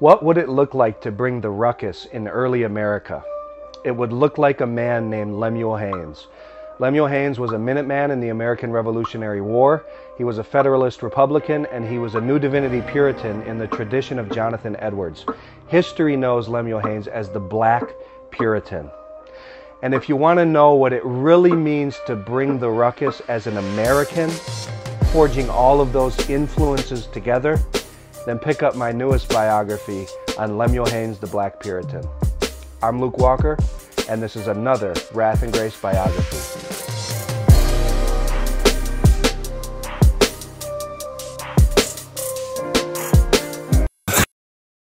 What would it look like to bring the ruckus in early America? It would look like a man named Lemuel Haynes. Lemuel Haynes was a Minuteman in the American Revolutionary War. He was a Federalist Republican and he was a New Divinity Puritan in the tradition of Jonathan Edwards. History knows Lemuel Haynes as the Black Puritan. And if you want to know what it really means to bring the ruckus as an American, forging all of those influences together, then pick up my newest biography on Lemuel Haynes, the Black Puritan. I'm Luke Walker, and this is another Wrath and Grace biography.